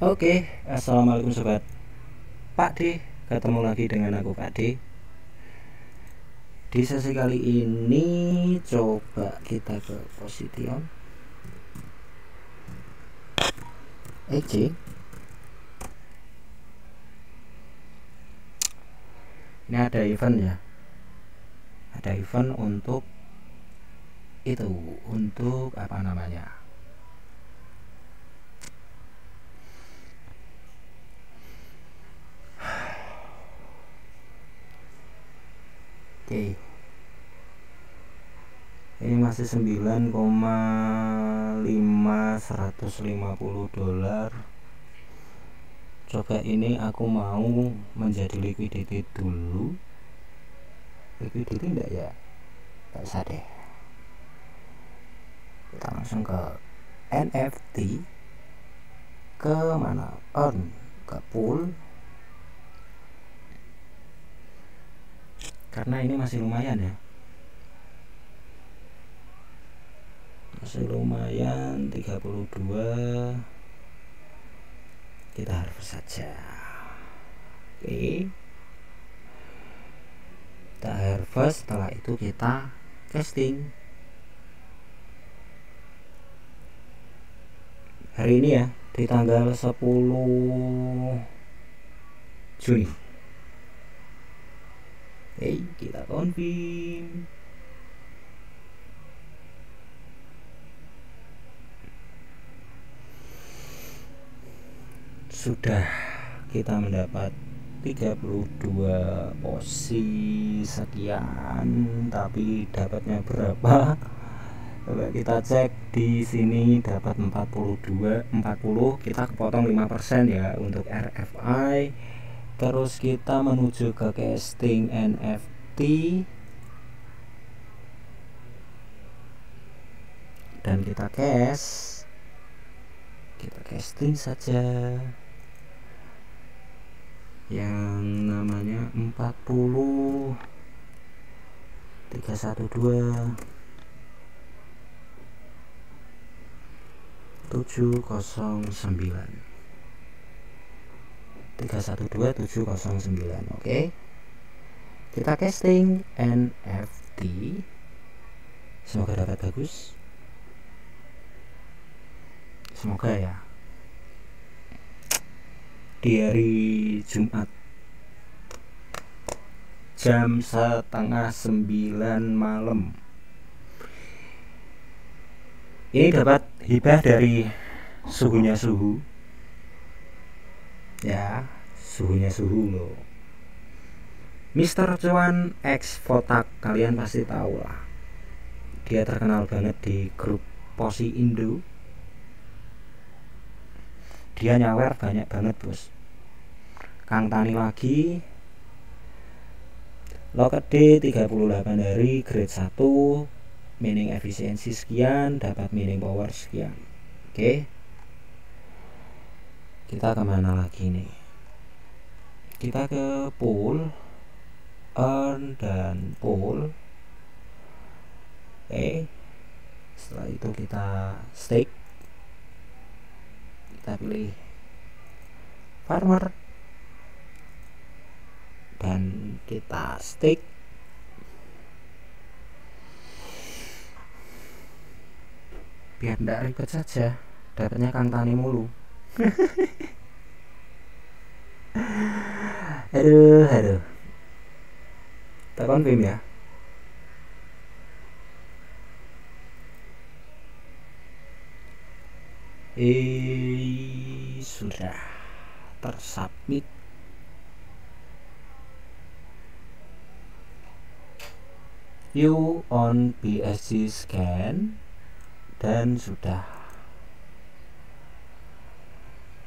Oke, assalamualaikum sobat. Pak D, ketemu lagi dengan aku Pak D. Di sesi kali ini coba kita ke Position. EJ. Ini ada event ya. Ada event untuk itu, untuk apa namanya? Oke. Ini masih 9,5150 dolar. Coba ini aku mau menjadi liquidity dulu. Liquidity enggak ya? Enggak usah deh. Kita langsung ke NFT ke mana? On ke pool karena ini masih lumayan ya. Masih lumayan 32 kita harus saja. Oke. Kita harvest setelah itu kita casting. Hari ini ya di tanggal 10 Juni Oke, kita confirm. Sudah kita mendapat 32 posisi sekian tapi dapatnya berapa coba kita cek di sini dapat 42 40 kita kepotong 5% ya untuk RFI terus kita menuju ke casting NFT dan kita cash kita casting saja. Yang namanya 40 312 709 312709 oke? Kita casting NFT semoga dapat bagus. Semoga ya. Di hari Jumat jam setengah sembilan malam. Ini dapat hibah dari suhunya suhu ya suhunya suhu loh Mister Cuan X Votak kalian pasti tahu lah. Dia terkenal banget di grup Posi Indo. Dia nyawer banyak banget bos. Kang Tani lagi. Loket D 38 hari grade 1 mining efisiensi sekian dapat mining power sekian. Oke? okay kita ke mana lagi nih? Kita ke pool earn dan pool. Oke setelah itu kita stake. Kita pilih farmer. Dan kita stake. Biar tidak ribet saja dapatnya kang tani mulu aduh aduh. Tak konfirm ya. Eh sudah tersubmit. You on BSC scan dan sudah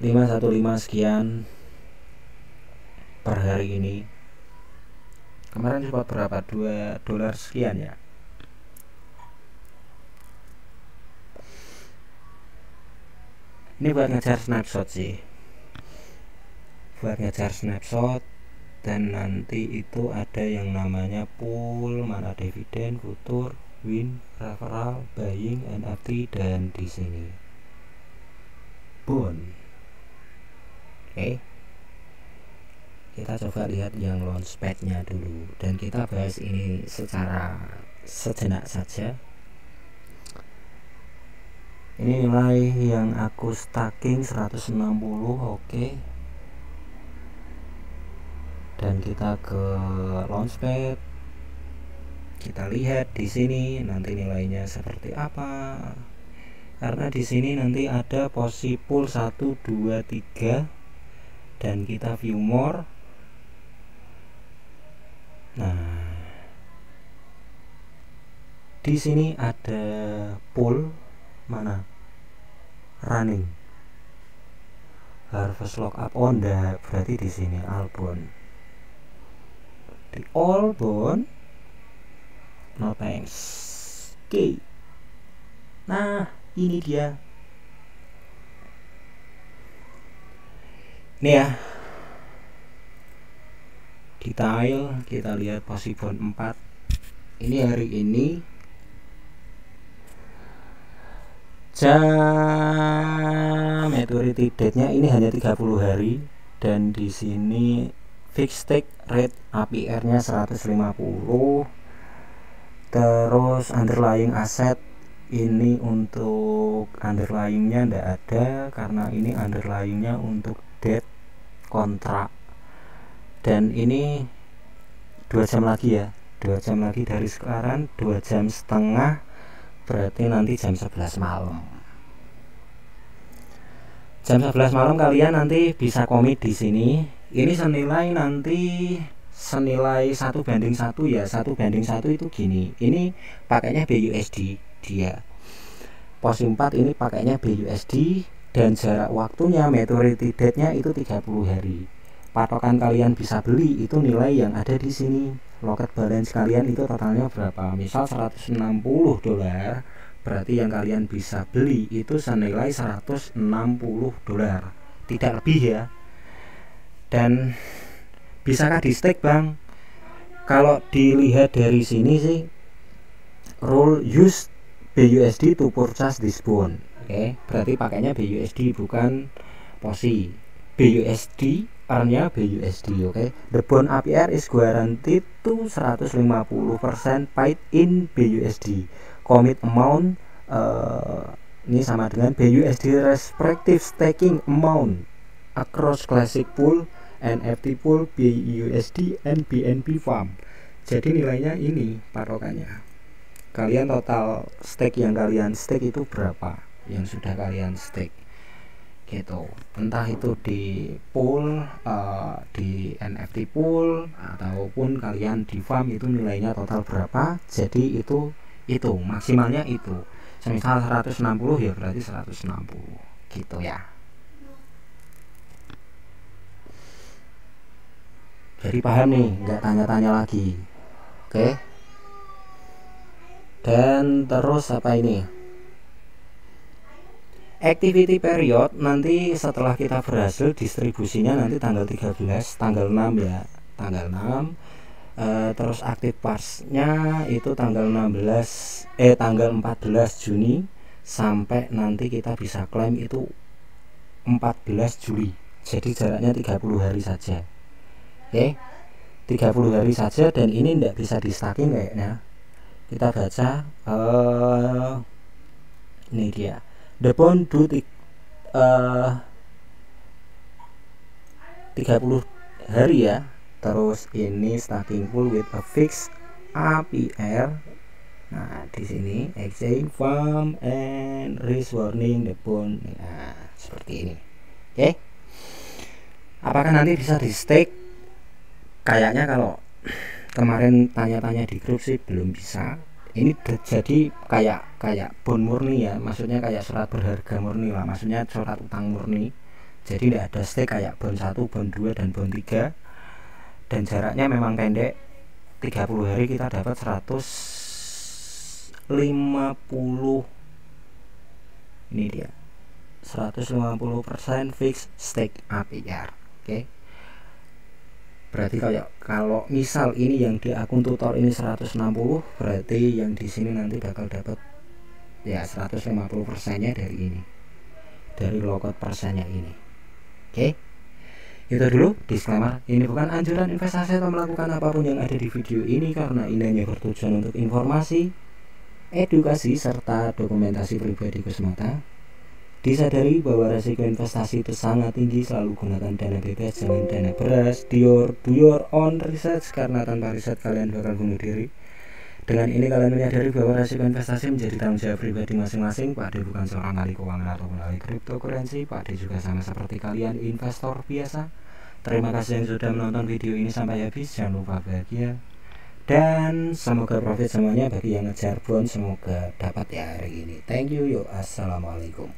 515 sekian per hari ini. Kemarin sempat berapa? 2 dolar sekian ya? Ini buat ngejar snapshot sih. Buat ngejar snapshot dan nanti itu ada yang namanya pool mana dividen futur win referral buying NFT dan di sini. Bond oke. Kita coba lihat yang launchpadnya dulu. Dan kita bahas ini secara sejenak saja. Ini nilai yang aku stacking 160 oke. Dan kita ke launchpad kita lihat di sini nanti nilainya seperti apa. Karena di sini nanti ada posisi pool 1 2 3 dan kita view more. Nah di sini ada pool mana? Running. Harvest lockup oh enggak berarti di sini albon di albon no thanks. Oke. Okay. nah ini dia ini ya. Detail kita lihat posibon 4 ini hari ini. Jam maturity date nya ini hanya 30 hari. Dan di sini fixed take rate APR nya 150 terus underlying aset ini untuk underlyingnya tidak ada karena ini underlyingnya untuk debt kontrak. Dan ini dua jam lagi ya. Dua jam lagi dari sekarang dua jam setengah. Berarti nanti jam 11 malam. Jam 11 malam kalian nanti bisa komit di sini. Ini senilai nanti senilai satu banding satu ya. Satu banding satu itu gini. Ini pakainya BUSD dia. Pos 4 ini pakainya BUSD dan jarak waktunya maturity date nya itu 30 hari. Patokan kalian bisa beli itu nilai yang ada di sini. Loket balance kalian itu totalnya berapa? Misal 160 dolar berarti yang kalian bisa beli itu senilai 160 dolar. Tidak lebih ya. Dan bisakah di stake bang? Kalau dilihat dari sini sih rule use BUSD to purchase this bond oke okay? berarti pakainya BUSD bukan posi BUSD earnnya BUSD oke okay? the bond APR is guaranteed to 150% paid in BUSD commit amount uh, ini sama dengan BUSD respective staking amount across classic pool NFT pool, BUSD, and BNB farm. Jadi nilainya ini patokannya. Kalian total stake yang kalian stake itu berapa? Yang sudah kalian stake gitu. Entah itu di pool, uh, di NFT pool ataupun kalian di farm itu nilainya total berapa? Jadi itu itu maksimalnya itu. Semisal 160 ya berarti 160 gitu ya. jadi paham nih nggak tanya-tanya lagi oke dan terus apa ini activity period nanti setelah kita berhasil distribusinya nanti tanggal 13 tanggal 6 ya tanggal 6 e, eh, terus aktif parsnya itu tanggal 16 eh tanggal 14 Juni sampai nanti kita bisa klaim itu 14 Juli jadi jaraknya 30 hari saja Oke. 30 hari saja dan ini tidak bisa di stacking kayaknya. Kita baca uh, ini dia. Bond do uh, 30 hari ya. Terus ini starting pool with a fixed APR Nah, di sini exchange farm and risk warning bond. Nah, seperti ini. Oke. Okay. Apakah nanti bisa di stake kayaknya kalau kemarin tanya-tanya di grup sih belum bisa ini jadi kayak kayak bon murni ya. Maksudnya kayak surat berharga murni lah. Maksudnya surat utang murni. Jadi tidak ada stake kayak bon 1 bon 2 dan bon 3 dan jaraknya memang pendek. 30 hari kita dapat 150 ini dia 150% fix stake APR oke. okay berarti kayak kalau misal ini yang di akun tutor ini 160 berarti yang di sini nanti bakal dapat ya 150 persennya dari ini. Dari logot persennya ini. Oke? Itu dulu disclaimer. Ini bukan anjuran investasi atau melakukan apa pun yang ada di video ini karena ini hanya bertujuan untuk informasi edukasi serta dokumentasi pribadi semata Disadari bahwa resiko investasi itu sangat tinggi, selalu gunakan dana bebas, jangan dana beras, dior, do your own research, karena tanpa riset kalian bakal bunuh diri. Dengan ini kalian menyadari bahwa resiko investasi menjadi tanggung jawab pribadi masing-masing. Pak De bukan seorang ahli keuangan ataupun ahli cryptocurrency. Pak De juga sama seperti kalian investor biasa. Terima kasih yang sudah menonton video ini sampai habis. Jangan lupa bahagia dan semoga profit semuanya bagi yang ngejar bond semoga dapat ya hari ini. Thank you, yuk assalamualaikum.